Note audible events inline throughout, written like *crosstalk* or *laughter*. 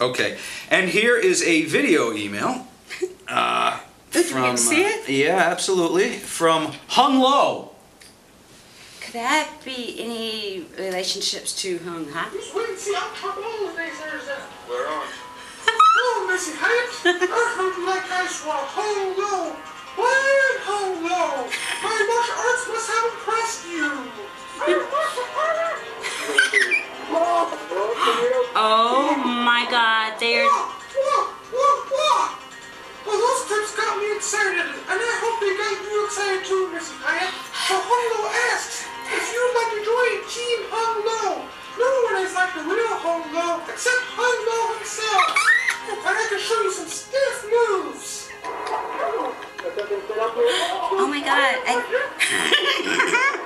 Okay, and here is a video email. Uh, Did *laughs* you from, see uh, it? yeah, absolutely. From Hung Lo. Could that be any relationships to Hung Ha? Just wait and see. I'll talk all of these airs out. Where *laughs* on? Oh, Missy Hyatt, *laughs* I heard you like ice rock. Hung low. Why hung low? My martial arts must have impressed you. Oh my god, they're. Wah, wah, wah, wah. Well, those tips got me excited, and I hope they got you excited too, Missy Hyatt. So Hung asks if you'd like to join Team Hung Lo. No one is like the real Hung Lo except Hung Lo himself. And I can show you some stiff moves. Oh my god, I. *laughs*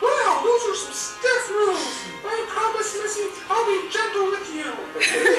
Wow, those are some stiff moves. I promise, Missy, I'll be gentle with you. *laughs*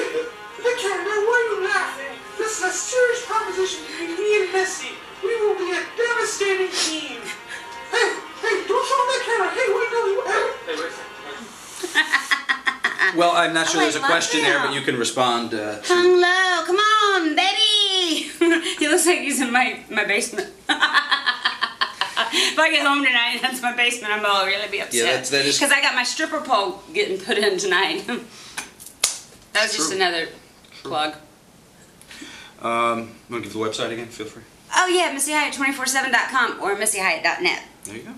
Well, I'm not sure Oh, there's a question there, but you can respond. Uh, to- Hung Lo, come on, baby! *laughs* he looks like he's in my, my basement. *laughs* if I get home tonight and that's my basement, I'm gonna really be upset. Yeah, that's- that is- Because I got my stripper pole getting put in tonight. *laughs* that was just True. another plug. um, want to give the website again? Feel free. Oh yeah, MissyHyatt247.com or MissyHyatt.net. There you go.